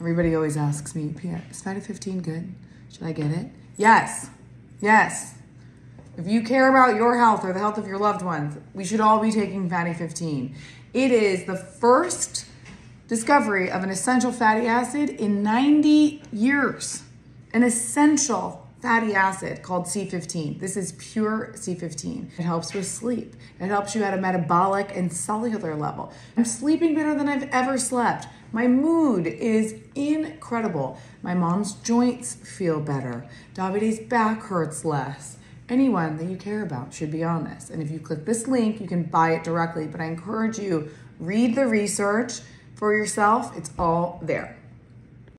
Everybody always asks me, is Fatty 15 good? Should I get it? Yes. Yes. If you care about your health or the health of your loved ones, we should all be taking Fatty 15. It is the first discovery of an essential fatty acid in 90 years. An essential fatty acid called C15. This is pure C15. It helps with sleep. It helps you at a metabolic and cellular level. I'm sleeping better than I've ever slept. My mood is incredible. My mom's joints feel better. Davide's back hurts less. Anyone that you care about should be on this. And if you click this link, you can buy it directly. But I encourage you, read the research for yourself. It's all there.